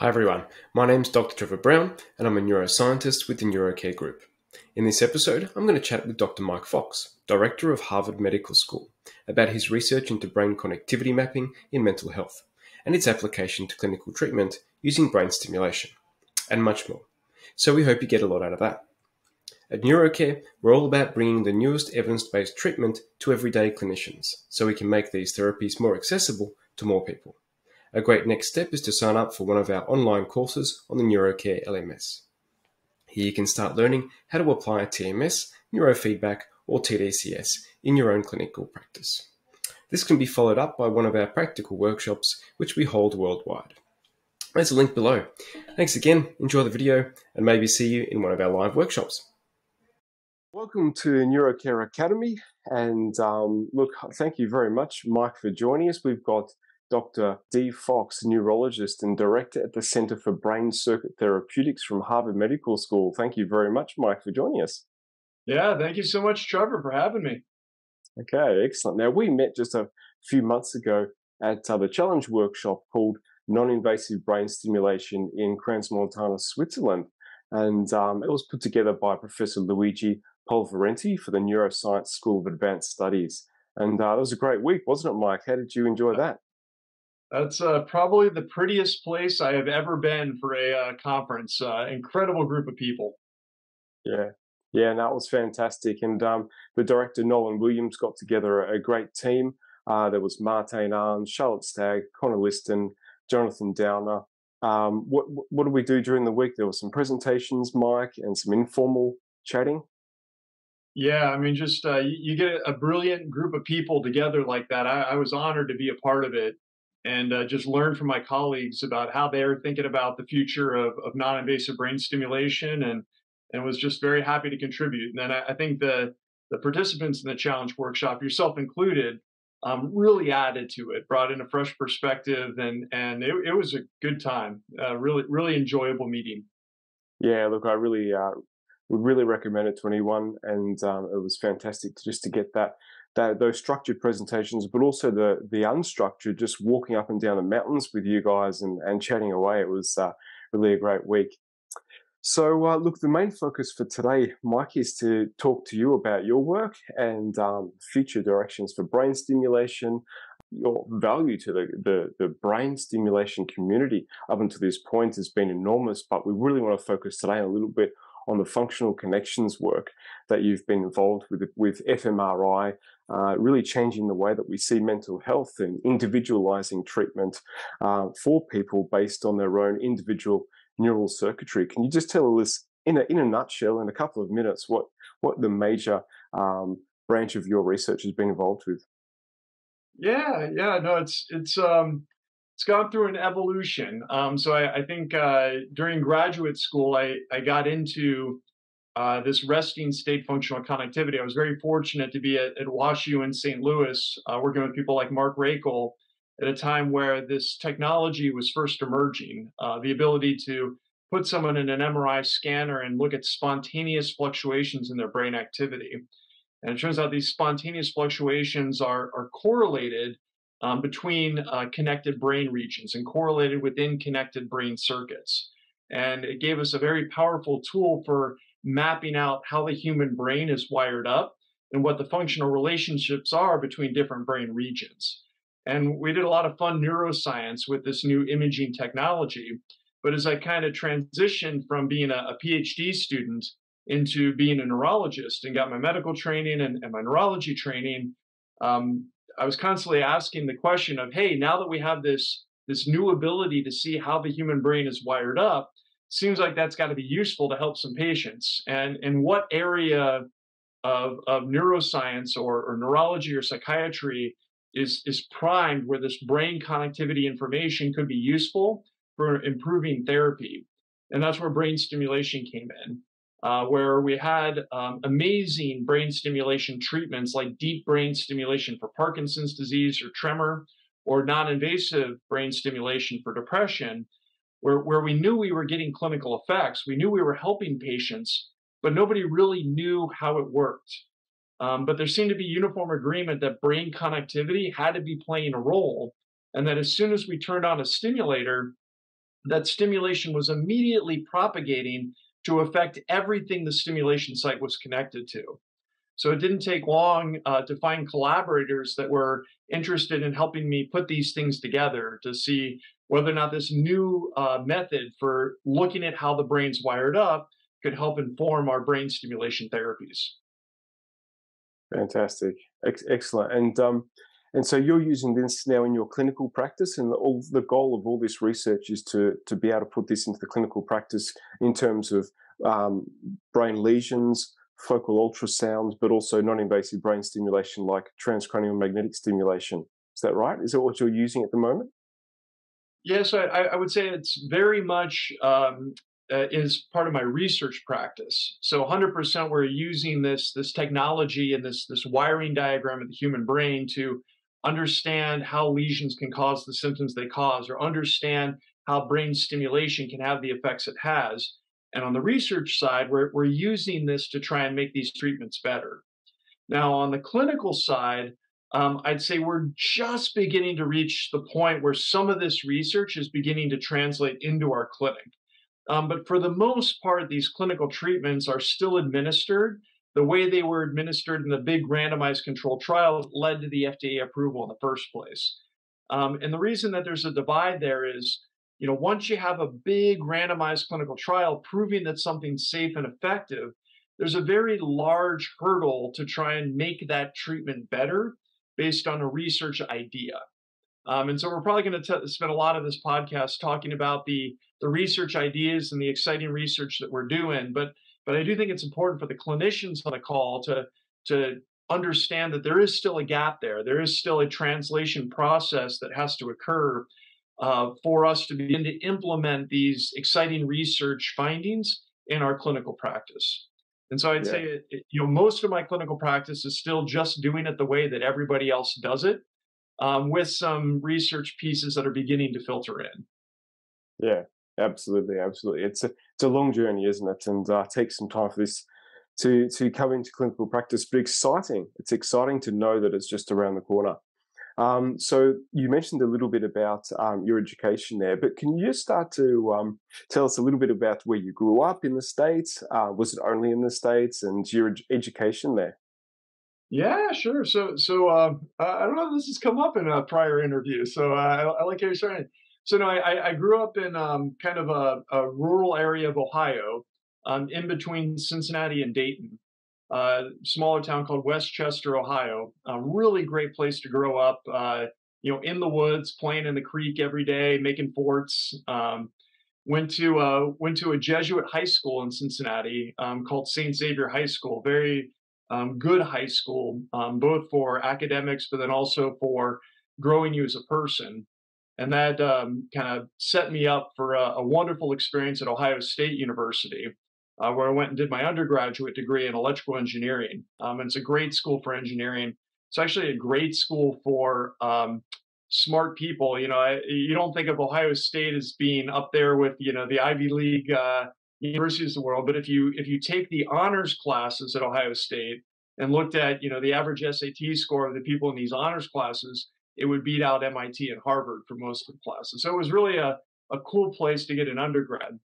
Hi everyone, my name is Dr. Trevor Brown and I'm a neuroscientist with the NeuroCare Group. In this episode, I'm going to chat with Dr. Mike Fox, Director of Harvard Medical School, about his research into brain connectivity mapping in mental health and its application to clinical treatment using brain stimulation, and much more. So we hope you get a lot out of that. At NeuroCare, we're all about bringing the newest evidence based treatment to everyday clinicians so we can make these therapies more accessible to more people. A great next step is to sign up for one of our online courses on the NeuroCare LMS. Here you can start learning how to apply TMS, neurofeedback, or TDCS in your own clinical practice. This can be followed up by one of our practical workshops, which we hold worldwide. There's a link below. Thanks again, enjoy the video, and maybe see you in one of our live workshops. Welcome to NeuroCare Academy, and um, look, thank you very much, Mike, for joining us. We've got Dr. Dee Fox, neurologist and director at the Center for Brain Circuit Therapeutics from Harvard Medical School. Thank you very much, Mike, for joining us. Yeah, thank you so much, Trevor, for having me. Okay, excellent. Now, we met just a few months ago at uh, the challenge workshop called Non Invasive Brain Stimulation in Crans-Montana, Switzerland. And um, it was put together by Professor Luigi Polverenti for the Neuroscience School of Advanced Studies. And uh, it was a great week, wasn't it, Mike? How did you enjoy that? That's uh, probably the prettiest place I have ever been for a uh, conference. Uh, incredible group of people. Yeah, yeah, and that was fantastic. And um, the director Nolan Williams got together a great team. Uh, there was Martijn Arns, Charlotte Stagg, Conor Liston, Jonathan Downar. Um, what what did we do during the week? There were some presentations, Mike, and some informal chatting. Yeah, I mean, just uh, you, you, get a brilliant group of people together like that. I, I was honored to be a part of it and uh, just learn from my colleagues about how they're thinking about the future of, of non-invasive brain stimulation and and was just very happy to contribute. And then I, I think the the participants in the challenge workshop, yourself included, um, really added to it, brought in a fresh perspective, and and it, it was a good time. Uh, really, really enjoyable meeting. Yeah, look, I really uh, would really recommend it to anyone, and um, it was fantastic to just to get that that those structured presentations, but also the the unstructured, just walking up and down the mountains with you guys and and chatting away. It was uh, really a great week. So, uh, look, the main focus for today, Mike, is to talk to you about your work and um, future directions for brain stimulation, your value to the, the, the, brain stimulation community up until this point has been enormous, but we really want to focus today a little bit on the functional connections work that you've been involved with with fMRI, uh, really changing the way that we see mental health and individualizing treatment uh, for people based on their own individual neural circuitry. Can you just tell us in a, in a nutshell, in a couple of minutes, what, what the major um, branch of your research has been involved with? Yeah, yeah, no, it's it's um, it's gone through an evolution. Um, so I, I think uh, during graduate school, I I got into uh, this resting state functional connectivity. I was very fortunate to be at, at WashU in St. Louis, uh, working with people like Mark Raichle at a time where this technology was first emerging. Uh, the ability to put someone in an MRI scanner and look at spontaneous fluctuations in their brain activity. And it turns out these spontaneous fluctuations are, are correlated um, between uh, connected brain regions and correlated within connected brain circuits. And it gave us a very powerful tool for mapping out how the human brain is wired up and what the functional relationships are between different brain regions. And we did a lot of fun neuroscience with this new imaging technology. But as I kind of transitioned from being a, a PhD student into being a neurologist and got my medical training and, and my neurology training, um, I was constantly asking the question of, hey, now that we have this this new ability to see how the human brain is wired up, seems like that's got to be useful to help some patients. And in what area of, of neuroscience or, or neurology or psychiatry is, is primed where this brain connectivity information could be useful for improving therapy? And that's where brain stimulation came in. Uh, where we had um, amazing brain stimulation treatments like deep brain stimulation for Parkinson's disease or tremor, or non invasive brain stimulation for depression, where, where we knew we were getting clinical effects, we knew we were helping patients, but nobody really knew how it worked. Um, but there seemed to be uniform agreement that brain connectivity had to be playing a role, and that as soon as we turned on a stimulator, that stimulation was immediately propagating to affect everything the stimulation site was connected to. So it didn't take long uh, to find collaborators that were interested in helping me put these things together to see whether or not this new uh, method for looking at how the brain's wired up could help inform our brain stimulation therapies. Fantastic, Ex- excellent. And um, and so you're using this now in your clinical practice, and all the goal of all this research is to to be able to put this into the clinical practice in terms of um, brain lesions, focal ultrasound, but also non-invasive brain stimulation like transcranial magnetic stimulation. Is that right? Is that what you're using at the moment? Yes, I, I would say it's very much um, uh, is part of my research practice. So 100% we're using this this technology and this this wiring diagram of the human brain to understand how lesions can cause the symptoms they cause, or understand how brain stimulation can have the effects it has. And on the research side, we're, we're using this to try and make these treatments better. Now, on the clinical side, um, I'd say we're just beginning to reach the point where some of this research is beginning to translate into our clinic. Um, but for the most part, these clinical treatments are still administered the way they were administered in the big randomized controlled trial led to the FDA approval in the first place. Um, and the reason that there's a divide there is you know, once you have a big randomized clinical trial proving that something's safe and effective, there's a very large hurdle to try and make that treatment better based on a research idea. Um, and so we're probably going to spend a lot of this podcast talking about the the research ideas and the exciting research that we're doing. But but I do think it's important for the clinicians on the call to to understand that there is still a gap there. There is still a translation process that has to occur uh, for us to begin to implement these exciting research findings in our clinical practice. And so I'd yeah. say, it, it, you know, most of my clinical practice is still just doing it the way that everybody else does it, um, with some research pieces that are beginning to filter in. Yeah, absolutely, absolutely. It's a it's a long journey, isn't it? And uh, takes some time for this to to come into clinical practice, but exciting. It's exciting to know that it's just around the corner. Um, so you mentioned a little bit about um, your education there, but can you start to um, tell us a little bit about where you grew up in the states? Uh, was it only in the states, and your ed- education there? Yeah, sure. So, so uh, I don't know if this has come up in a prior interview. So I, I, like how you're starting. So no, I, I grew up in um, kind of a, a, rural area of Ohio, um, in between Cincinnati and Dayton uh, smaller town called West Chester, Ohio. A really great place to grow up. Uh, you know, in the woods, playing in the creek every day, making forts. Um, went to uh, went to a Jesuit high school in Cincinnati um, called Saint Xavier High School. Very um, good high school, um, both for academics, but then also for growing you as a person. And that um, kind of set me up for a, a wonderful experience at Ohio State University uh, where I went and did my undergraduate degree in electrical engineering. Um, and it's a great school for engineering. It's actually a great school for um, smart people. You know, I, you don't think of Ohio State as being up there with you know the Ivy League uh, universities of the world, but if you if you take the honors classes at Ohio State and looked at you know the average SAT score of the people in these honors classes, it would beat out MIT and Harvard for most of the classes. So it was really a a cool place to get an undergrad.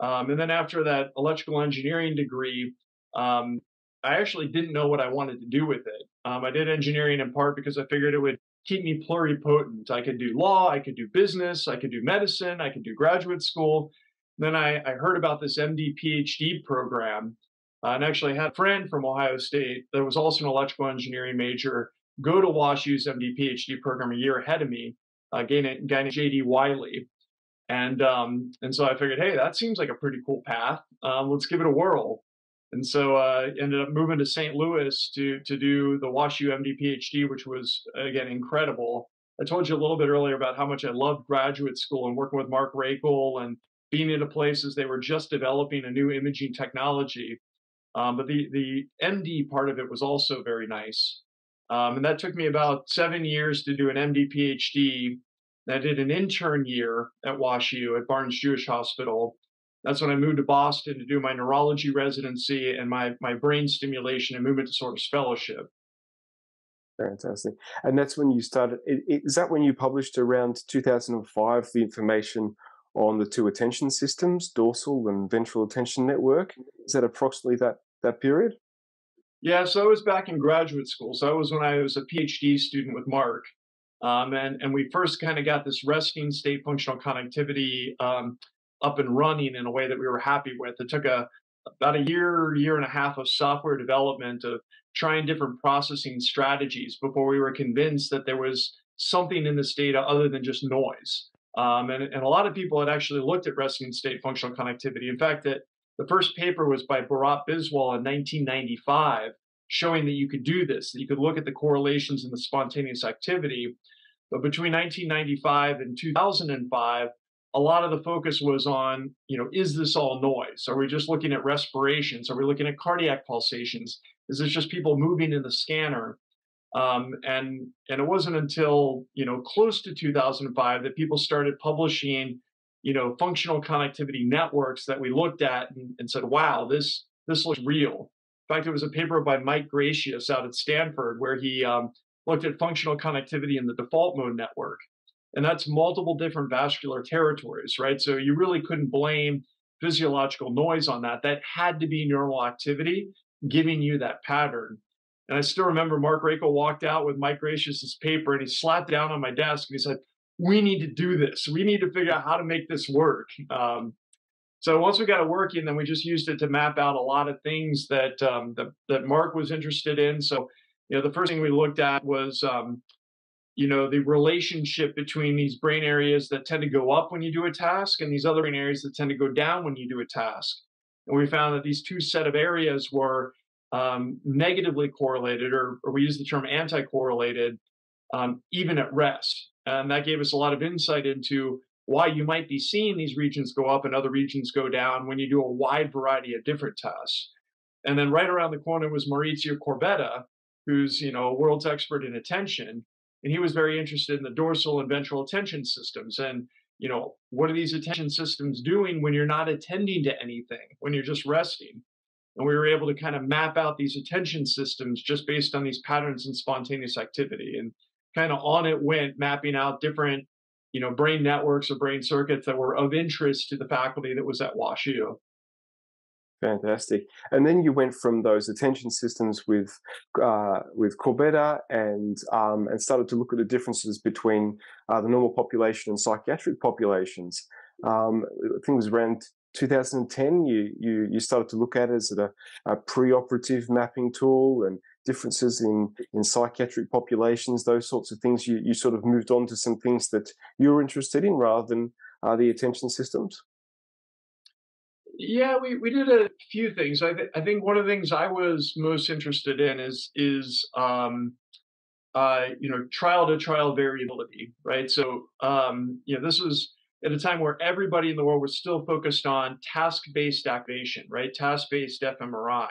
Um, and then after that electrical engineering degree, um, I actually didn't know what I wanted to do with it. Um, I did engineering in part because I figured it would keep me pluripotent. I could do law, I could do business, I could do medicine, I could do graduate school. Then I, I heard about this MD PhD program uh, and actually had a friend from Ohio State that was also an electrical engineering major go to WashU's MD PhD program a year ahead of me, uh, a guy named JD Wiley. And um, and so I figured, hey, that seems like a pretty cool path. Um, let's give it a whirl. And so I uh, ended up moving to St. Louis to to do the WashU MD PhD, which was again incredible. I told you a little bit earlier about how much I loved graduate school and working with Mark Raichle and being into places they were just developing a new imaging technology. Um, but the the MD part of it was also very nice. Um, and that took me about seven years to do an MD PhD I did an intern year at WashU at Barnes Jewish Hospital. That's when I moved to Boston to do my neurology residency and my, my brain stimulation and movement disorders fellowship. Fantastic. And that's when you started. Is that when you published around 2005 the information on the two attention systems, dorsal and ventral attention network. Is that approximately that, that period? Yeah, so I was back in graduate school. So I was when I was a PhD student with Mark. Um, and, and we first kind of got this resting state functional connectivity um, up and running in a way that we were happy with. It took a about a year, year and a half of software development of trying different processing strategies before we were convinced that there was something in this data other than just noise. Um, and, and a lot of people had actually looked at resting state functional connectivity. In fact, that the first paper was by Bharat Biswal in 1995, showing that you could do this, that you could look at the correlations in the spontaneous activity. But between 1995 and 2005, a lot of the focus was on, you know, is this all noise? Are we just looking at respirations? Are we looking at cardiac pulsations? Is this just people moving in the scanner? Um, and and it wasn't until you know close to 2005 that people started publishing, you know, functional connectivity networks that we looked at and, and said, wow, this this looks real. In fact, it was a paper by Mike Greicius out at Stanford where he um, looked at functional connectivity in the default mode network and that's multiple different vascular territories, right? So you really couldn't blame physiological noise on that. That had to be neural activity giving you that pattern. And I still remember Mark Raichle walked out with Mike Greicius's paper and he slapped down on my desk and he said, "We need to do this. We need to figure out how to make this work." Um, so once we got it working, then we just used it to map out a lot of things that um, that, Mark was interested in. So you know, the first thing we looked at was um, you know the relationship between these brain areas that tend to go up when you do a task and these other brain areas that tend to go down when you do a task and we found that these two set of areas were um, negatively correlated or, or, we use the term anti-correlated um, even at rest and that gave us a lot of insight into why you might be seeing these regions go up and other regions go down when you do a wide variety of different tasks and then right around the corner was maurizio corbetta who's you know a world's expert in attention and he was very interested in the dorsal and ventral attention systems. And you know what are these attention systems doing when you're not attending to anything when you're just resting? And we were able to kind of map out these attention systems just based on these patterns in spontaneous activity. And kind of on it went mapping out different you know brain networks or brain circuits that were of interest to the faculty that was at WashU. Fantastic. And then you went from those attention systems with uh, with Corbetta and um, and started to look at the differences between uh, the normal population and psychiatric populations. Um, was around 2010. You you you started to look at it as a, a preoperative mapping tool and differences in in psychiatric populations, those sorts of things. You you sort of moved on to some things that you were interested in rather than uh, the attention systems. Yeah, we, we did a few things. I, th- I think one of the things I was most interested in is is um, uh, you know trial to trial variability, right? So um, you know this was at a time where everybody in the world was still focused on task based activation, right? Task based fMRI.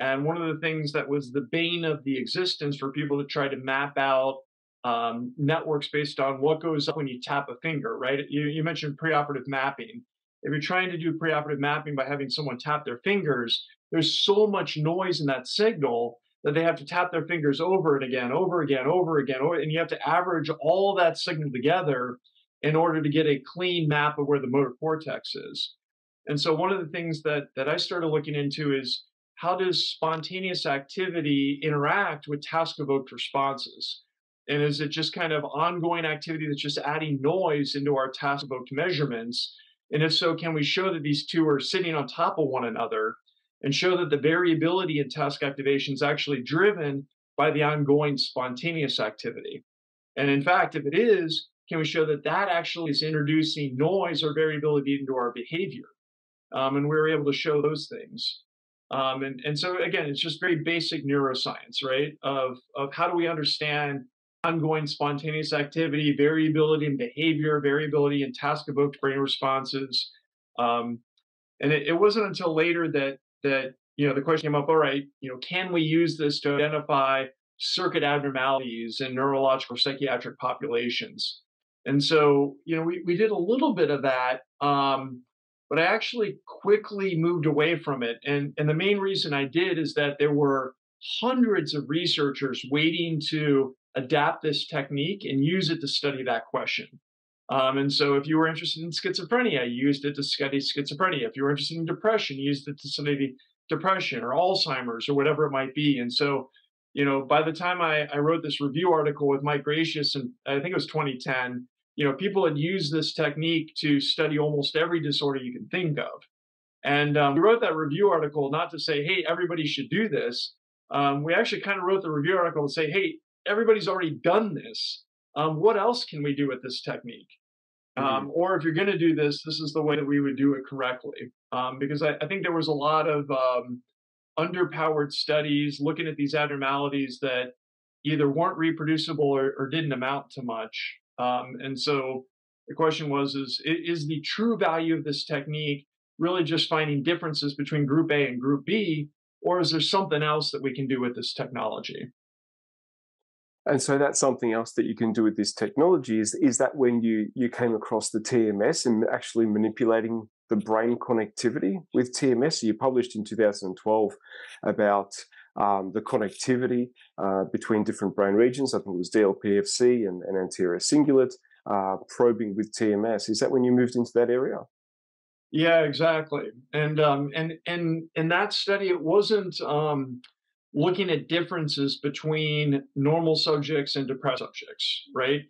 And one of the things that was the bane of the existence for people to try to map out um, networks based on what goes up when you tap a finger, right? You, you mentioned preoperative mapping if you're trying to do preoperative mapping by having someone tap their fingers, there's so much noise in that signal that they have to tap their fingers over and again, over again, over again, and you have to average all that signal together in order to get a clean map of where the motor cortex is. And so one of the things that that I started looking into is how does spontaneous activity interact with task evoked responses? And is it just kind of ongoing activity that's just adding noise into our task evoked measurements? And if so, can we show that these two are sitting on top of one another and show that the variability in task activation is actually driven by the ongoing spontaneous activity? And in fact, if it is, can we show that that actually is introducing noise or variability into our behavior? Um, and we were able to show those things. Um, and, and so again, it's just very basic neuroscience, right? Of, of how do we understand ongoing spontaneous activity, variability in behavior, variability in task evoked brain responses. Um, and it, it, wasn't until later that that you know the question came up. All right, you know, can we use this to identify circuit abnormalities in neurological psychiatric populations? And so you know we we did a little bit of that. Um, but I actually quickly moved away from it. And, and the main reason I did is that there were hundreds of researchers waiting to adapt this technique and use it to study that question. Um, and so if you were interested in schizophrenia, you used it to study schizophrenia. If you were interested in depression, you used it to study depression or Alzheimer's or whatever it might be. And so, you know, by the time I, I wrote this review article with Mike Greicius, and I think it was 2010, you know, people had used this technique to study almost every disorder you can think of. And um, we wrote that review article not to say, hey, everybody should do this. Um, we actually kind of wrote the review article to say, hey, everybody's already done this. Um, what else can we do with this technique? Mm-hmm. Um, or if you're going to do this, this is the way that we would do it correctly. Um, because I, I, think there was a lot of um, underpowered studies looking at these abnormalities that either weren't reproducible or, or didn't amount to much. Um, and so the question was: is is the true value of this technique really just finding differences between Group A and Group B, or is there something else that we can do with this technology? And so that's something else that you can do with this technology is, is that when you, you came across the TMS and actually manipulating the brain connectivity with TMS. you published in 2012 about um, the connectivity uh, between different brain regions. I think it was DLPFC and, and anterior cingulate uh, probing with TMS. Is that when you moved into that area? Yeah, exactly. And um, and and in that study, it wasn't um, looking at differences between normal subjects and depressed subjects, right?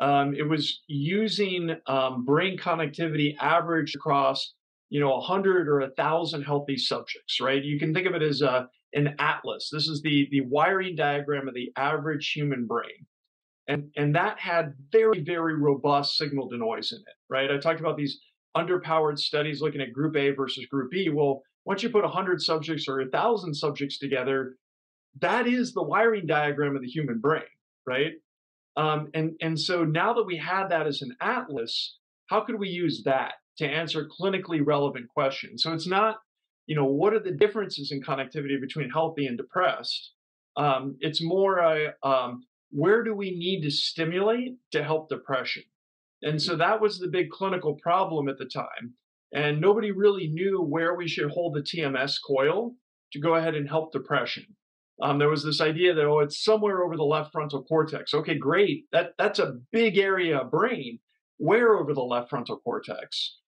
Um, it was using um, brain connectivity averaged across, you know, 100 or 1,000 healthy subjects, right? You can think of it as a, an atlas. This is the, the wiring diagram of the average human brain. And, and that had very, very robust signal to noise in it, right? I talked about these underpowered studies looking at group A versus group B. Well, once you put 100 subjects or 1,000 subjects together, that is the wiring diagram of the human brain, right? Um, and, and so now that we had that as an atlas, how could we use that to answer clinically relevant questions? So it's not, you know, what are the differences in connectivity between healthy and depressed? Um, it's more a, um, where do we need to stimulate to help depression? And so that was the big clinical problem at the time. And nobody really knew where we should hold the TMS coil to go ahead and help depression um, there was this idea that oh it's somewhere over the left frontal cortex okay great that that's a big area of brain where over the left frontal cortex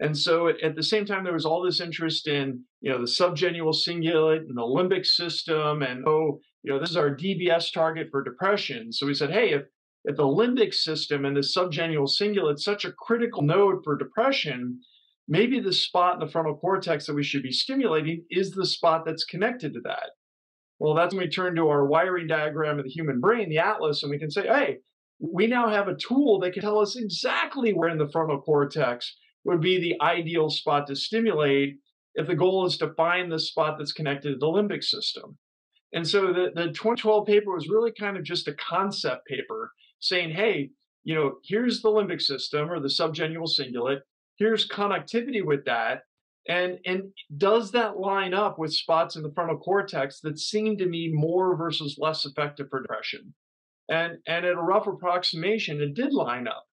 and so at, the same time there was all this interest in you know the subgenual cingulate and the limbic system and oh you know this is our dbs target for depression. So we said hey if if the limbic system and the subgenual cingulate is such a critical node for depression maybe the spot in the frontal cortex that we should be stimulating is the spot that's connected to that. Well, that's when we turn to our wiring diagram of the human brain, the atlas, and we can say, hey, we now have a tool that can tell us exactly where in the frontal cortex would be the ideal spot to stimulate if the goal is to find the spot that's connected to the limbic system. And so the, the 2012 paper was really kind of just a concept paper saying, hey, you know, here's the limbic system or the subgenual cingulate, here's connectivity with that. And, and does that line up with spots in the frontal cortex that seem to me more versus less effective for depression? And, and at a rough approximation, it did line up.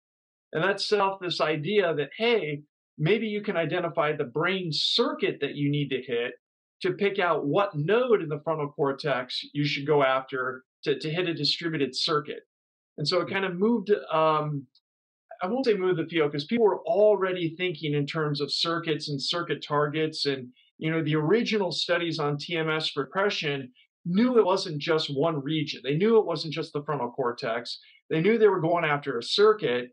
And that set off this idea that, hey, maybe you can identify the brain circuit that you need to hit to pick out what node in the frontal cortex you should go after to, to hit a distributed circuit. And so it kind of moved um, I won't say move the field because people were already thinking in terms of circuits and circuit targets. And, you know, the original studies on TMS repression knew it wasn't just one region. They knew it wasn't just the frontal cortex. They knew they were going after a circuit.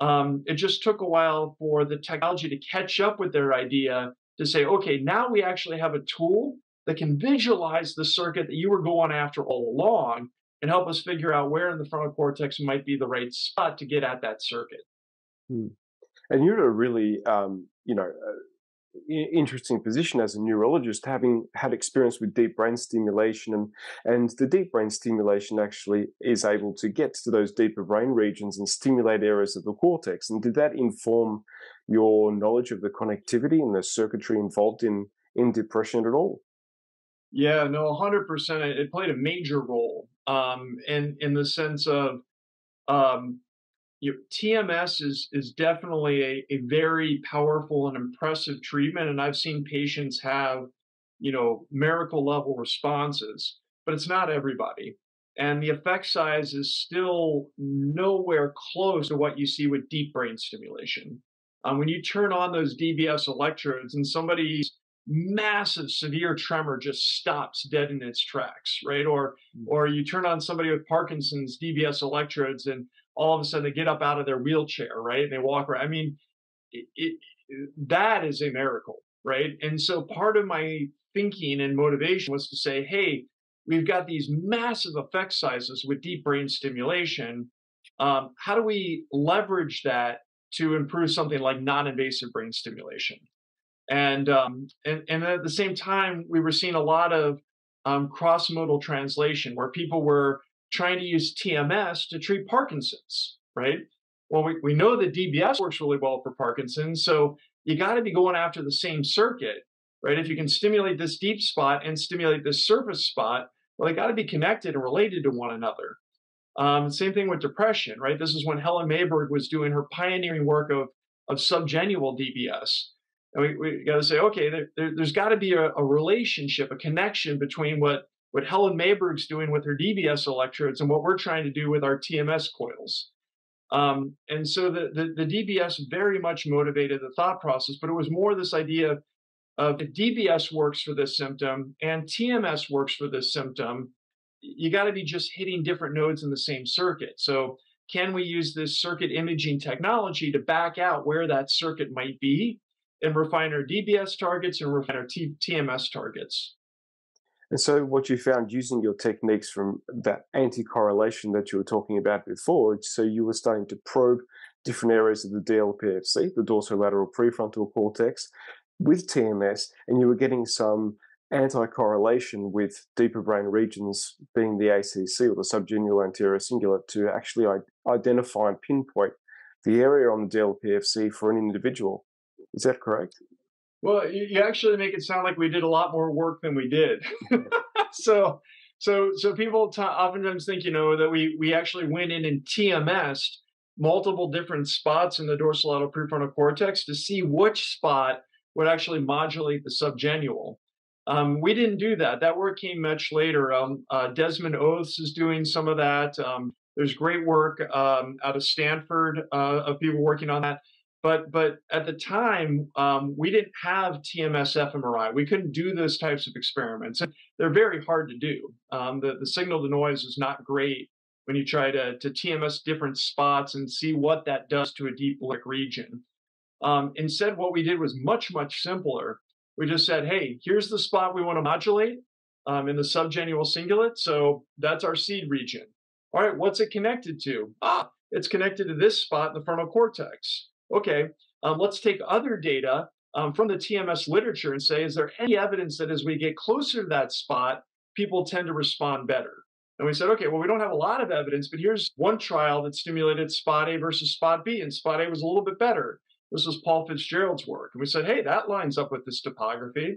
Um, it just took a while for the technology to catch up with their idea to say, okay, now we actually have a tool that can visualize the circuit that you were going after all along and help us figure out where in the frontal cortex might be the right spot to get at that circuit. Hmm. And you're a really, um, you know, uh, interesting position as a neurologist, having had experience with deep brain stimulation, and and the deep brain stimulation actually is able to get to those deeper brain regions and stimulate areas of the cortex. And did that inform your knowledge of the connectivity and the circuitry involved in in depression at all? Yeah, no, 100%. It played a major role um, in in the sense of um, you know, TMS is is definitely a, a very powerful and impressive treatment, and I've seen patients have you know miracle level responses, but it's not everybody. and the effect size is still nowhere close to what you see with deep brain stimulation. Um, when you turn on those DBS electrodes and somebody's massive severe tremor just stops dead in its tracks, right? Or mm. or you turn on somebody with Parkinson's DBS electrodes and all of a sudden they get up out of their wheelchair, right? And they walk around. I mean, it, it, that is a miracle, right? And so part of my thinking and motivation was to say, hey, we've got these massive effect sizes with deep brain stimulation. Um, how do we leverage that to improve something like non-invasive brain stimulation? And, um, and, and at the same time, we were seeing a lot of um, cross-modal translation where people were trying to use TMS to treat Parkinson's, right? Well, we, we know that DBS works really well for Parkinson's, so you got to be going after the same circuit, right? If you can stimulate this deep spot and stimulate this surface spot, well, they got to be connected and related to one another. Um, same thing with depression, right? This is when Helen Mayberg was doing her pioneering work of, of subgenual DBS. And we, we got to say, okay, there, there, has got to be a, a, relationship, a connection between what, what Helen Mayberg's doing with her DBS electrodes and what we're trying to do with our TMS coils. Um, and so the, the, the, DBS very much motivated the thought process, but it was more this idea of if DBS works for this symptom and TMS works for this symptom, you got to be just hitting different nodes in the same circuit. So can we use this circuit imaging technology to back out where that circuit might be and refine our DBS targets and refine our T- TMS targets. And so, what you found using your techniques from that anti correlation that you were talking about before, so you were starting to probe different areas of the DLPFC, the dorsolateral prefrontal cortex, with TMS, and you were getting some anti correlation with deeper brain regions, being the ACC or the subgenual anterior cingulate, to actually identify and pinpoint the area on the DLPFC for an individual. Is that correct? Well, you actually make it sound like we did a lot more work than we did. so, so, so people t- oftentimes think, you know, that we we actually went in and TMSed multiple different spots in the dorsolateral prefrontal cortex to see which spot would actually modulate the subgenual. Um, we didn't do that. That work came much later. Um, uh, Desmond Oathes is doing some of that. Um, there's great work um, out of Stanford uh, of people working on that. But but at the time, um, we didn't have TMS fMRI. We couldn't do those types of experiments, and they're very hard to do. Um, the the signal to noise is not great when you try to to TMS different spots and see what that does to a deep limbic region. Um, instead, what we did was much much simpler. We just said, hey, here's the spot we want to modulate um, in the subgenual cingulate. So that's our seed region. All right, what's it connected to? Ah, it's connected to this spot in the frontal cortex okay, um, let's take other data um, from the TMS literature and say, is there any evidence that as we get closer to that spot, people tend to respond better? And we said, okay, well, we don't have a lot of evidence, but here's one trial that stimulated spot A versus spot B, and spot A was a little bit better. This was Paul Fitzgerald's work. And we said, hey, that lines up with this topography.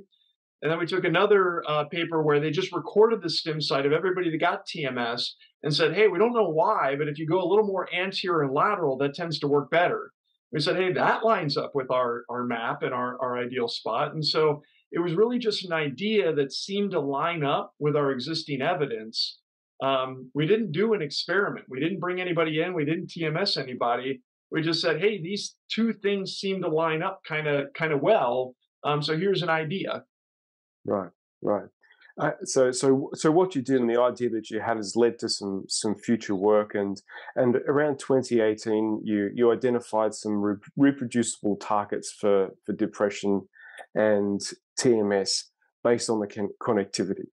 And then we took another uh, paper where they just recorded the stim site of everybody that got TMS and said, hey, we don't know why, but if you go a little more anterior and lateral, that tends to work better we said, hey, that lines up with our, our map and our, our ideal spot. And so it was really just an idea that seemed to line up with our existing evidence. Um, we didn't do an experiment. We didn't bring anybody in. We didn't TMS anybody. We just said, hey, these two things seem to line up kind of kind of well. Um, so here's an idea. Right, right. So, so, so what you did and the idea that you had has led to some some future work, and and around 2018, you you identified some re- reproducible targets for for depression and TMS based on the con- connectivity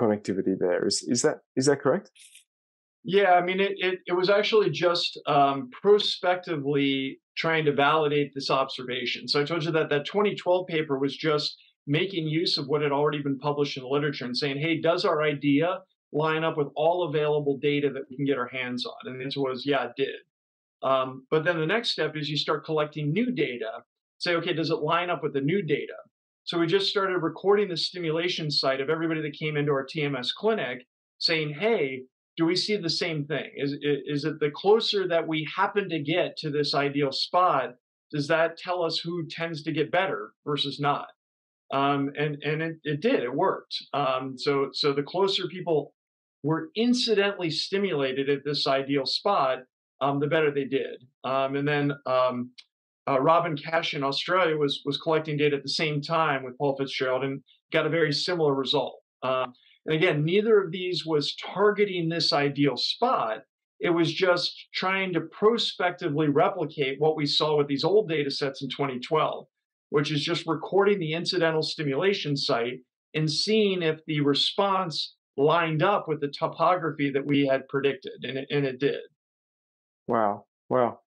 connectivity. There is is that is that correct? Yeah, I mean, it it, it was actually just um, prospectively trying to validate this observation. So I told you that that 2012 paper was just making use of what had already been published in the literature and saying, hey, does our idea line up with all available data that we can get our hands on? And the answer was, yeah, it did. Um, but then the next step is you start collecting new data. Say, okay, does it line up with the new data? So we just started recording the stimulation site of everybody that came into our TMS clinic saying, hey, do we see the same thing? Is, is it the closer that we happen to get to this ideal spot, does that tell us who tends to get better versus not? Um, and and it, it did it worked um, so so the closer people were incidentally stimulated at this ideal spot, um, the better they did. Um, and then um, uh, Robin Cash in Australia was was collecting data at the same time with Paul Fitzgerald and got a very similar result. Uh, and again, neither of these was targeting this ideal spot. It was just trying to prospectively replicate what we saw with these old data sets in 2012, which is just recording the incidental stimulation site and seeing if the response lined up with the topography that we had predicted, and it, and it did. Wow, wow.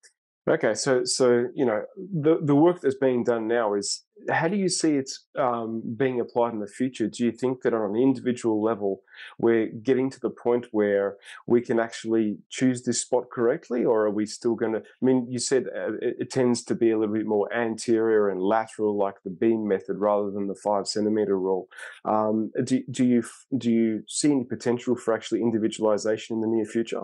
Okay, so so you know the the work that's being done now is how do you see it um, being applied in the future? Do you think that on an individual level we're getting to the point where we can actually choose this spot correctly, or are we still going to? I mean, you said uh, it, it, tends to be a little bit more anterior and lateral, like the beam method, rather than the five centimeter rule. Um, do do you do you see any potential for actually individualization in the near future?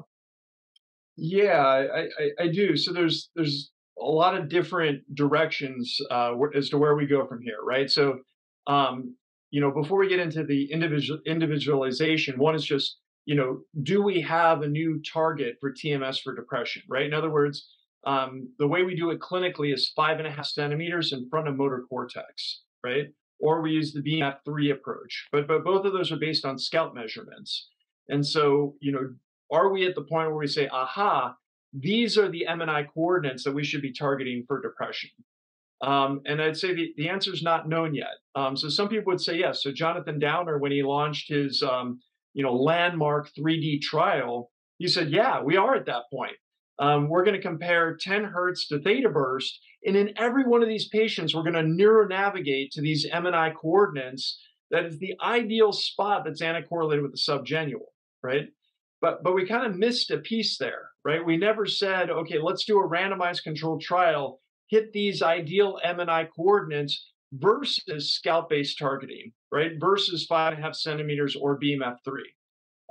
Yeah, I, I, I, do. So there's there's a lot of different directions uh, as to where we go from here, right? So, um, you know, before we get into the individual individualization, one is just you know, do we have a new target for TMS for depression, right? In other words, um, the way we do it clinically is five and a half centimeters in front of motor cortex, right? Or we use the Beam F3 approach, but but both of those are based on scalp measurements. And so, you know, are we at the point where we say, aha, these are the MNI coordinates that we should be targeting for depression? Um, and I'd say the, the answer is not known yet. Um, so some people would say yes. So Jonathan Downar, when he launched his um, you know landmark 3D trial, he said, yeah, we are at that point. Um, we're going to compare 10 hertz to theta burst, and in every one of these patients, we're going to neuronavigate to these MNI coordinates. That is the ideal spot that's anticorrelated with the subgenual, right? But but we kind of missed a piece there, right? We never said, okay, let's do a randomized controlled trial, hit these ideal MNI coordinates versus scalp-based targeting, right? Versus five and a half centimeters or Beam F3.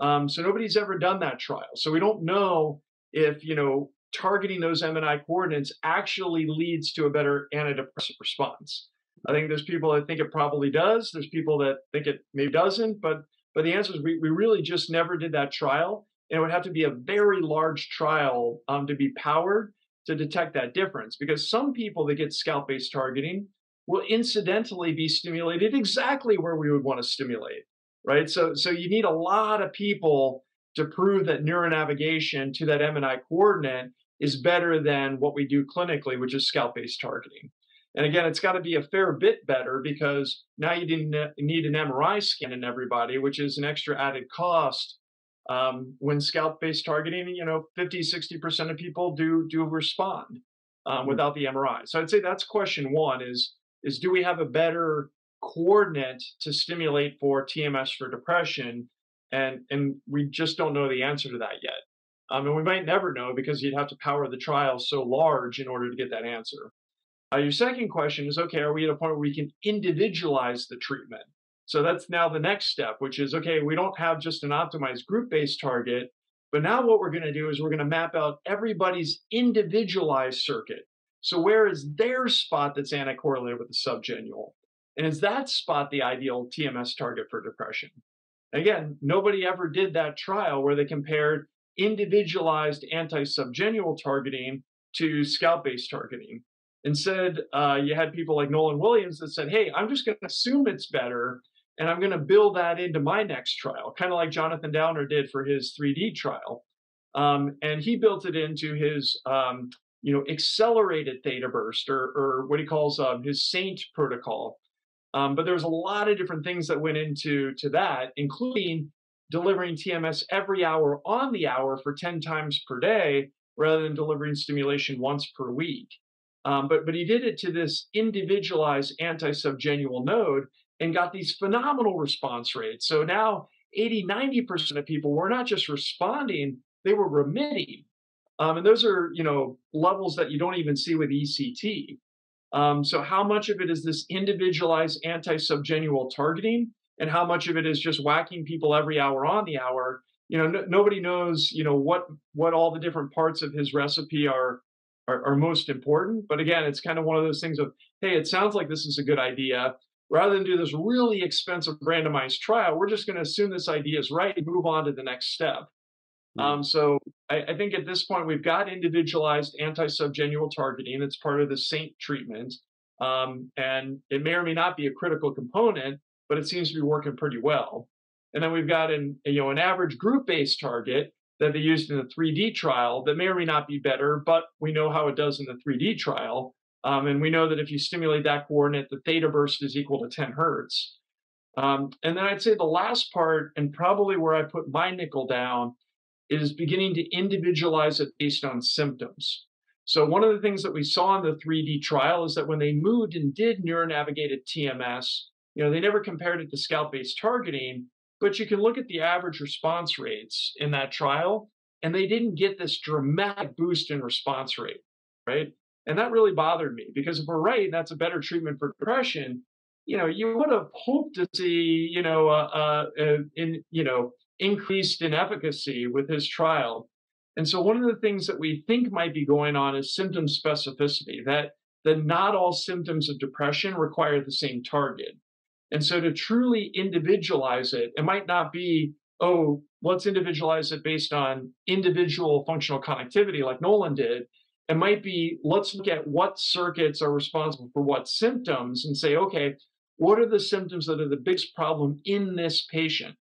Um, so nobody's ever done that trial. So we don't know if you know targeting those MNI coordinates actually leads to a better antidepressant response. I think there's people that think it probably does. There's people that think it maybe doesn't, but but the answer is we, we really just never did that trial. And it would have to be a very large trial um, to be powered to detect that difference because some people that get scalp based targeting will incidentally be stimulated exactly where we would want to stimulate, right? So, so you need a lot of people to prove that neuronavigation to that MNI coordinate is better than what we do clinically, which is scalp based targeting. And again, it's got to be a fair bit better because now you didn't need an MRI scan in everybody, which is an extra added cost. Um, when scalp-based targeting, you know, 50, 60% of people do do respond um, mm-hmm. without the MRI. So I'd say that's question one: is is do we have a better coordinate to stimulate for TMS for depression? And and we just don't know the answer to that yet. Um, and we might never know because you'd have to power the trial so large in order to get that answer. Uh, your second question is okay, are we at a point where we can individualize the treatment? So that's now the next step, which is okay, we don't have just an optimized group based target, but now what we're going to do is we're going to map out everybody's individualized circuit. So, where is their spot that's anticorrelated with the subgenual? And is that spot the ideal TMS target for depression? Again, nobody ever did that trial where they compared individualized anti subgenual targeting to scalp based targeting. Instead, uh, you had people like Nolan Williams that said, hey, I'm just going to assume it's better and I'm going to build that into my next trial, kind of like Jonathan Downar did for his 3D trial. Um, and he built it into his, um, you know, accelerated theta burst or, or what he calls um, his SAINT protocol. Um, but there's a lot of different things that went into to that, including delivering TMS every hour on the hour for 10 times per day rather than delivering stimulation once per week. Um, but, but he did it to this individualized anti-subgenual node and got these phenomenal response rates. So now 80, 90% of people were not just responding, they were remitting. Um, and those are, you know, levels that you don't even see with ECT. Um, so how much of it is this individualized anti-subgenual targeting and how much of it is just whacking people every hour on the hour? You know, nobody knows, you know, what what all the different parts of his recipe are are, are most important. But again, it's kind of one of those things of, hey, it sounds like this is a good idea. rather than do this really expensive randomized trial, we're just going to assume this idea is right and move on to the next step. Mm-hmm. Um, so I, I, think at this point we've got individualized anti-subgenual targeting. It's part of the SAINT treatment, um, and it may or may not be a critical component, but it seems to be working pretty well. And then we've got an you know an average group-based target that they used in the 3D trial that may or may not be better, but we know how it does in the 3D trial. Um, and we know that if you stimulate that coordinate, the theta burst is equal to 10 hertz. Um, and then I'd say the last part, and probably where I put my nickel down, is beginning to individualize it based on symptoms. So one of the things that we saw in the 3D trial is that when they moved and did neuronavigated TMS, you know, they never compared it to scalp-based targeting, but you can look at the average response rates in that trial, and they didn't get this dramatic boost in response rate, right? And that really bothered me because if we're right, that's a better treatment for depression. You know, you would have hoped to see, you know, uh, in you know, increased in efficacy with his trial. And so, one of the things that we think might be going on is symptom specificity. That that not all symptoms of depression require the same target. And so, to truly individualize it, it might not be, oh, let's individualize it based on individual functional connectivity, like Nolan did it might be let's look at what circuits are responsible for what symptoms and say, okay, what are the symptoms that are the biggest problem in this patient?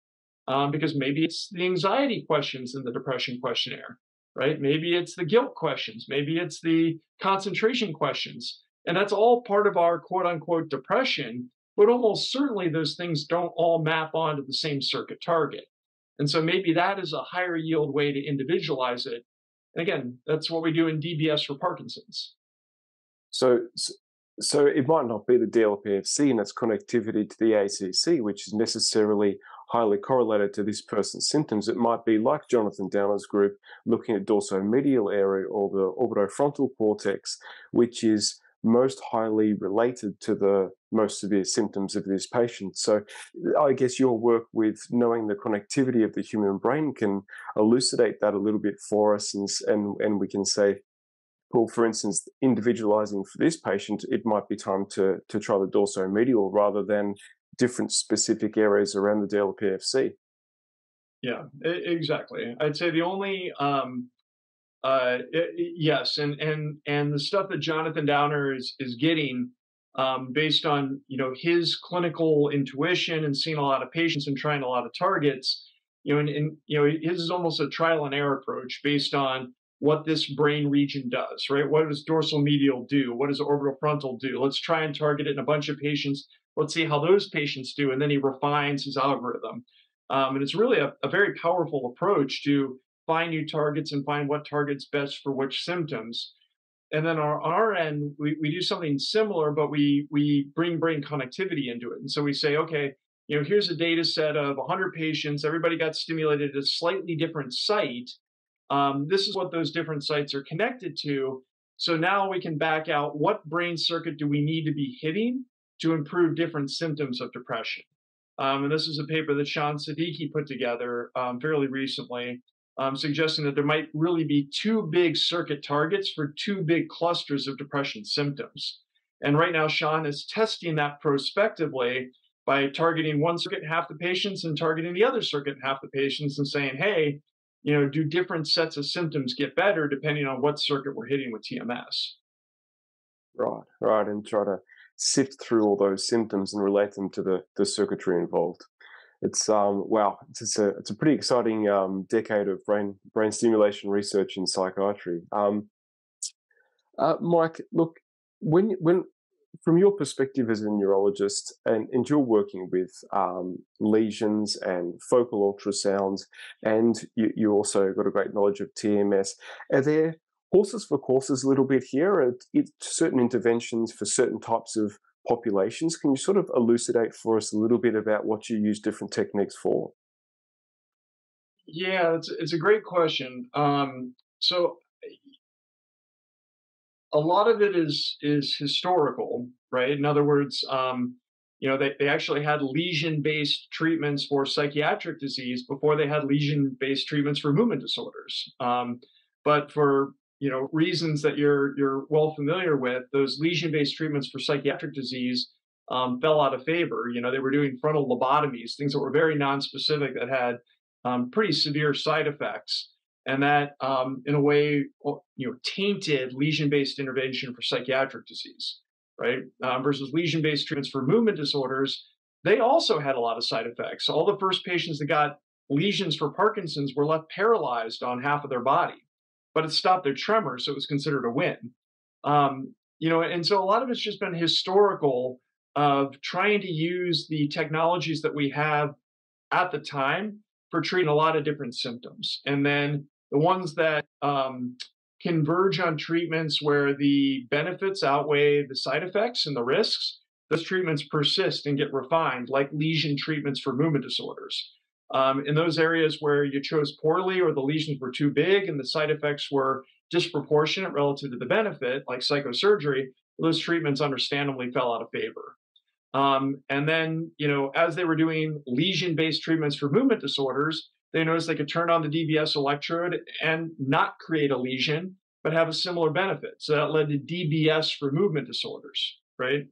Um, because maybe it's the anxiety questions in the depression questionnaire, right? Maybe it's the guilt questions, maybe it's the concentration questions. And that's all part of our quote unquote depression, but almost certainly those things don't all map onto the same circuit target. And so maybe that is a higher yield way to individualize it and again, that's what we do in DBS for Parkinson's. So, so it might not be the DLPFC and its connectivity to the ACC, which is necessarily highly correlated to this person's symptoms. It might be like Jonathan Downar's group, looking at dorsomedial area or the orbitofrontal cortex, which is most highly related to the most severe symptoms of this patient. So I guess your work with knowing the connectivity of the human brain can elucidate that a little bit for us and, and, and we can say, well, for instance, individualizing for this patient, it might be time to, to try the dorsomedial rather than different specific areas around the DLPFC. Yeah, exactly. I'd say the only um, uh, it, yes, and and and the stuff that Jonathan Downar is is getting um, based on you know his clinical intuition and seeing a lot of patients and trying a lot of targets, you know, and, and you know his is almost a trial and error approach based on what this brain region does, right? What does dorsal medial do? What does orbital frontal do? Let's try and target it in a bunch of patients. Let's see how those patients do, and then he refines his algorithm. Um, and it's really a, a very powerful approach to find new targets and find what targets best for which symptoms. And then on our end, we, we do something similar, but we we bring brain connectivity into it. And so we say, okay, you know, here's a data set of 100 patients. Everybody got stimulated at a slightly different site. Um, this is what those different sites are connected to. So now we can back out what brain circuit do we need to be hitting to improve different symptoms of depression. Um, and this is a paper that Shan Siddiqi put together um, fairly recently um, suggesting that there might really be two big circuit targets for two big clusters of depression symptoms. And right now, Shan is testing that prospectively by targeting one circuit half the patients and targeting the other circuit half the patients and saying, hey, you know, do different sets of symptoms get better depending on what circuit we're hitting with TMS? Right, right, and try to sift through all those symptoms and relate them to the, the circuitry involved it's um, wow, it's, it's, a it's a pretty exciting um, decade of brain brain stimulation research in psychiatry. Um, uh, Mike, look, when when from your perspective as a neurologist, and, and you're working with um, lesions and focal ultrasounds, and you, you also got a great knowledge of TMS. Are there horses for courses a little bit here? Are certain interventions for certain types of populations. Can you sort of elucidate for us a little bit about what you use different techniques for? Yeah, it's, it's a great question. Um, so a lot of it is is historical, right? In other words, um, you know, they, they actually had lesion-based treatments for psychiatric disease before they had lesion-based treatments for movement disorders. Um, but for you know reasons that you're you're well familiar with those lesion-based treatments for psychiatric disease um, fell out of favor. You know, they were doing frontal lobotomies, things that were very nonspecific that had um, pretty severe side effects, and that um, in a way, you know, tainted lesion-based intervention for psychiatric disease, right? Um, versus lesion-based treatments for movement disorders, they also had a lot of side effects. All the first patients that got lesions for Parkinson's were left paralyzed on half of their body, but it stopped their tremor, so it was considered a win. Um, you know, and so a lot of it's just been historical of trying to use the technologies that we have at the time for treating a lot of different symptoms. And then the ones that um, converge on treatments where the benefits outweigh the side effects and the risks, those treatments persist and get refined, like lesion treatments for movement disorders. Um, in those areas where you chose poorly or the lesions were too big and the side effects were disproportionate relative to the benefit, like psychosurgery, those treatments understandably fell out of favor. Um, and then, you know, as they were doing lesion based treatments for movement disorders, they noticed they could turn on the DBS electrode and not create a lesion, but have a similar benefit. So that led to DBS for movement disorders, right?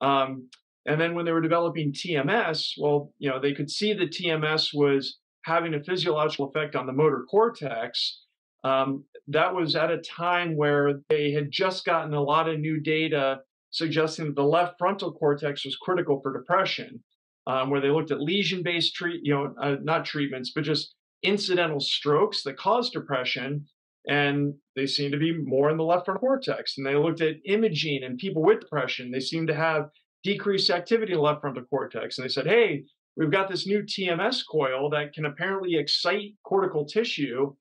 Um, and then when they were developing TMS, well, you know, they could see that TMS was having a physiological effect on the motor cortex. Um, that was at a time where they had just gotten a lot of new data suggesting that the left frontal cortex was critical for depression, um, where they looked at lesion-based treat, you know, uh, not treatments, but just incidental strokes that cause depression, and they seem to be more in the left frontal cortex. And they looked at imaging and people with depression; they seem to have decreased activity in the left frontal cortex. And they said, "Hey, we've got this new TMS coil that can apparently excite cortical tissue."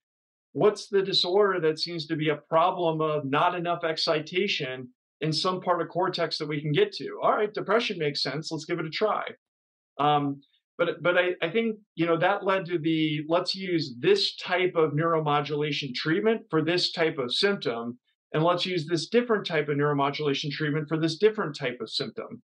What's the disorder that seems to be a problem of not enough excitation in some part of cortex that we can get to. All right, depression makes sense. Let's give it a try. Um, but but I, I think you know that led to the let's use this type of neuromodulation treatment for this type of symptom, and let's use this different type of neuromodulation treatment for this different type of symptom.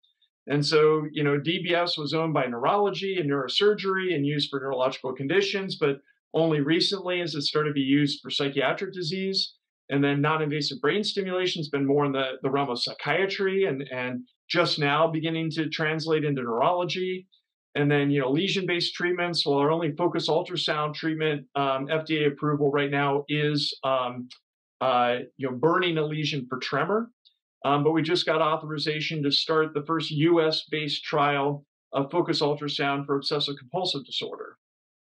And so, you know, DBS was owned by neurology and neurosurgery and used for neurological conditions, but only recently has it started to be used for psychiatric disease. And then non-invasive brain stimulation has been more in the, the realm of psychiatry and, and just now beginning to translate into neurology. And then, you know, lesion-based treatments. Well, our only focus ultrasound treatment um, FDA approval right now is, um, uh, you know, burning a lesion for tremor. Um, but we just got authorization to start the first U.S.-based trial of focus ultrasound for obsessive compulsive disorder.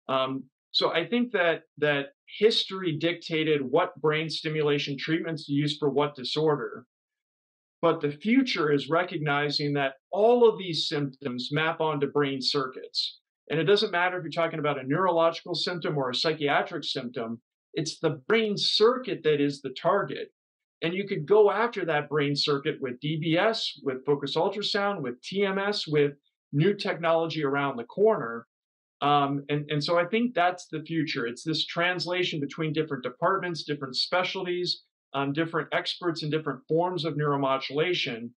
Um, so I think that that history dictated what brain stimulation treatments to use for what disorder. But the future is recognizing that all of these symptoms map onto brain circuits. And it doesn't matter if you're talking about a neurological symptom or a psychiatric symptom, it's the brain circuit that is the target. And you could go after that brain circuit with DBS, with focus ultrasound, with TMS, with new technology around the corner. Um, and, and so I think that's the future. It's this translation between different departments, different specialties, um, different experts in different forms of neuromodulation.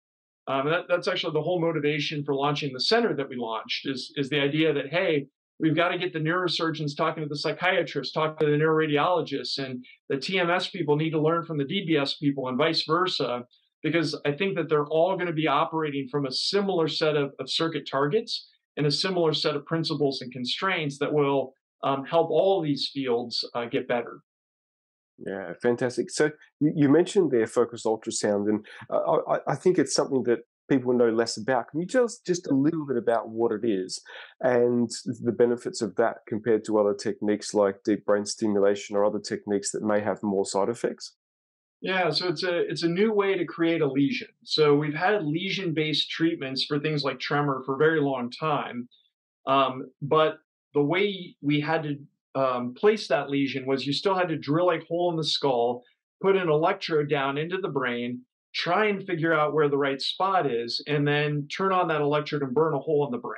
Um, that, that's actually the whole motivation for launching the center that we launched is, is the idea that, hey, we've got to get the neurosurgeons talking to the psychiatrists, talking to the neuroradiologists, and the TMS people need to learn from the DBS people and vice versa, because I think that they're all going to be operating from a similar set of, of circuit targets and a similar set of principles and constraints that will um, help all these fields uh, get better. Yeah, fantastic. So you, mentioned their focused ultrasound, and uh, I, I, think it's something that people know less about. Can you tell us just a little bit about what it is and the benefits of that compared to other techniques like deep brain stimulation or other techniques that may have more side effects? Yeah, so it's a it's a new way to create a lesion. So we've had lesion-based treatments for things like tremor for a very long time, um, but the way we had to um, place that lesion was you still had to drill a hole in the skull, put an electrode down into the brain, try and figure out where the right spot is, and then turn on that electrode and burn a hole in the brain,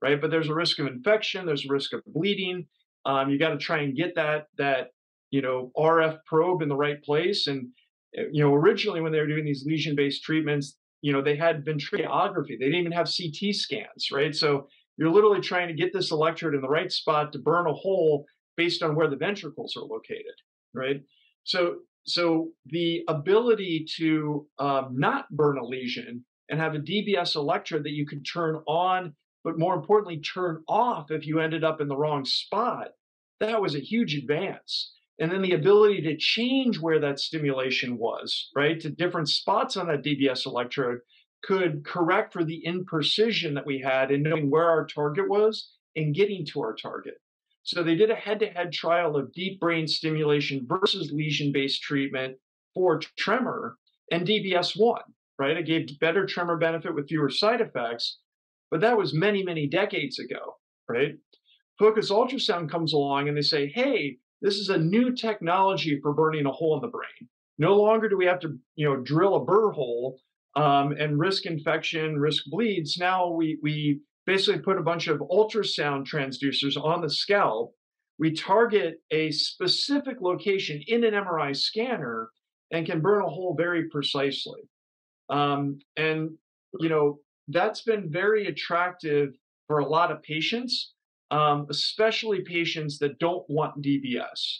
right? But there's a risk of infection, there's a risk of bleeding. Um, you got to try and get that that you know RF probe in the right place and Eh, you know, originally when they were doing these lesion-based treatments, you know, they had ventriculography. They didn't even have CT scans, right? So you're literally trying to get this electrode in the right spot to burn a hole based on where the ventricles are located, right? So, so the ability to um, not burn a lesion and have a DBS electrode that you could turn on, but more importantly, turn off if you ended up in the wrong spot. That was a huge advance. And then the ability to change where that stimulation was, right, to different spots on that DBS electrode could correct for the imprecision that we had in knowing where our target was and getting to our target. So they did a head to head trial of deep brain stimulation versus lesion based treatment for tremor, and DBS won, right? It gave better tremor benefit with fewer side effects, but that was many, many decades ago, right? Focus ultrasound comes along and they say, hey, this is a new technology for burning a hole in the brain. No longer do we have to, you know, drill a burr hole um, and risk infection, risk bleeds. Now we we basically put a bunch of ultrasound transducers on the scalp. We target a specific location in an MRI scanner and can burn a hole very precisely. Um, and you know that's been very attractive for a lot of patients, um, especially patients that don't want DBS.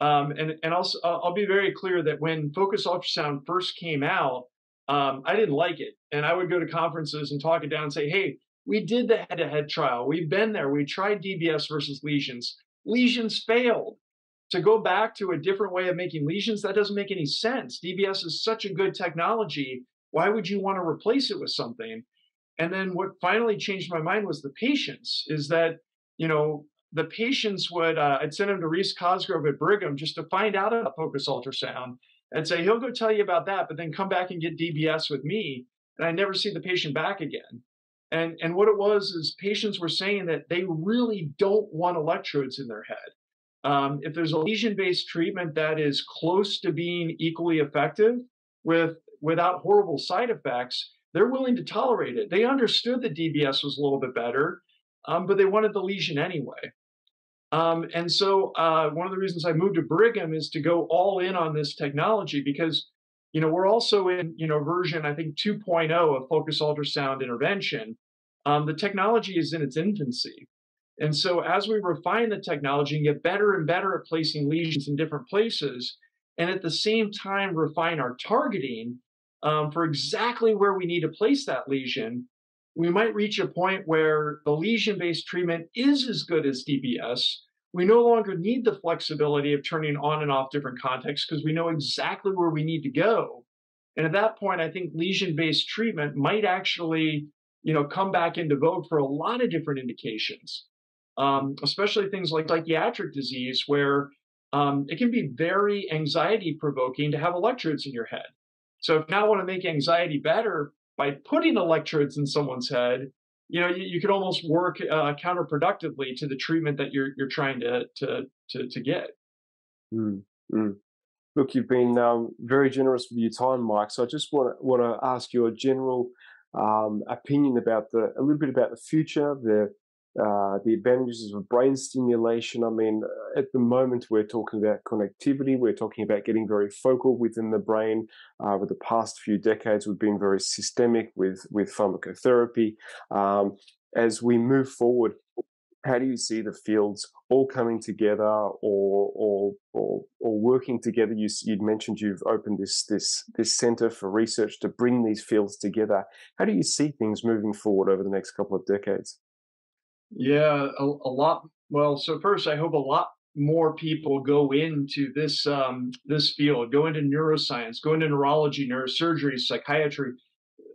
Um, and and also I'll be very clear that when focus ultrasound first came out, um, I didn't like it, and I would go to conferences and talk it down and say, "Hey, we did the head-to-head trial. We've been there. We tried DBS versus lesions. Lesions failed. To go back to a different way of making lesions, that doesn't make any sense. DBS is such a good technology. Why would you want to replace it with something? And then what finally changed my mind was the patients. Is that you know the patients would uh, I'd send them to Rees Cosgrove at Brigham just to find out about focus ultrasound and say he'll go tell you about that, but then come back and get DBS with me, and I never see the patient back again. And, and what it was is patients were saying that they really don't want electrodes in their head. Um, if there's a lesion based treatment that is close to being equally effective with without horrible side effects, they're willing to tolerate it. They understood that DBS was a little bit better, um, but they wanted the lesion anyway. Um, and so uh, one of the reasons I moved to Brigham is to go all in on this technology because you know, we're also in, you know, version, I think 2.0 of focus ultrasound intervention. Um, the technology is in its infancy. And so as we refine the technology and get better and better at placing lesions in different places, and at the same time refine our targeting um, for exactly where we need to place that lesion, we might reach a point where the lesion based treatment is as good as DBS, we no longer need the flexibility of turning on and off different contexts because we know exactly where we need to go. And at that point, I think lesion-based treatment might actually, you know, come back into vogue for a lot of different indications, um, especially things like psychiatric disease, where um, it can be very anxiety-provoking to have electrodes in your head. So if now want to make anxiety better by putting electrodes in someone's head, you know you, you could almost work uh, counterproductively to the treatment that you're you're trying to to to, to get. Mm, mm. Look, you've been um, very generous with your time, Mike. So I just want to want to ask your general um, opinion about the a little bit about the future, the uh, the advantages of brain stimulation. I mean, uh, at the moment, we're talking about connectivity, we're talking about getting very focal within the brain. Uh, over the past few decades, we've been very systemic with, with pharmacotherapy. Um, as we move forward, how do you see the fields all coming together or or or, or working together? You, would mentioned you've opened this this this center for research to bring these fields together. How do you see things moving forward over the next couple of decades? Yeah, a, a lot. Well, so first, I hope a lot more people go into this um, this field, go into neuroscience, go into neurology, neurosurgery, psychiatry.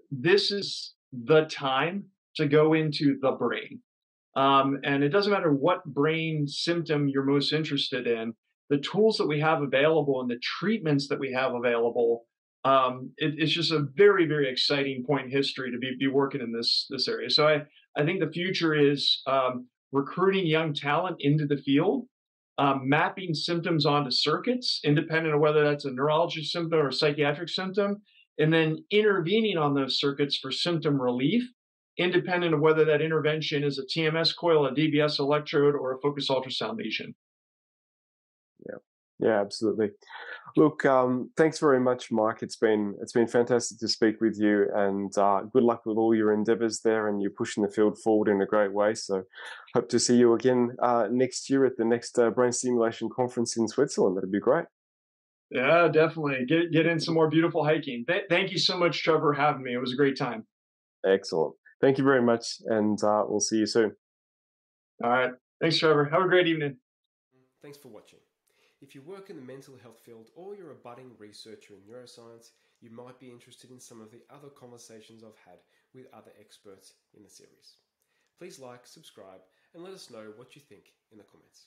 This is the time to go into the brain. Um, and it doesn't matter what brain symptom you're most interested in, the tools that we have available and the treatments that we have available, um, it, it's just a very, very exciting point in history to be, be working in this, this area. So I, I think the future is um, recruiting young talent into the field, um, mapping symptoms onto circuits, independent of whether that's a neurology symptom or psychiatric symptom, and then intervening on those circuits for symptom relief, independent of whether that intervention is a TMS coil, a DBS electrode, or a focus ultrasound lesion. Yeah, yeah, absolutely. Look, um, thanks very much, Mike. It's been it's been fantastic to speak with you, and uh, good luck with all your endeavours there. And you're pushing the field forward in a great way. So, hope to see you again uh, next year at the next uh, brain stimulation conference in Switzerland. That'd be great. Yeah, definitely. Get get in some more beautiful hiking. Th- thank you so much, Trevor, for having me. It was a great time. Excellent. Thank you very much, and uh, we'll see you soon. All right. Thanks, Trevor. Have a great evening. Thanks for watching. If you work in the mental health field or you're a budding researcher in neuroscience, you might be interested in some of the other conversations I've had with other experts in the series. Please like, subscribe, and let us know what you think in the comments.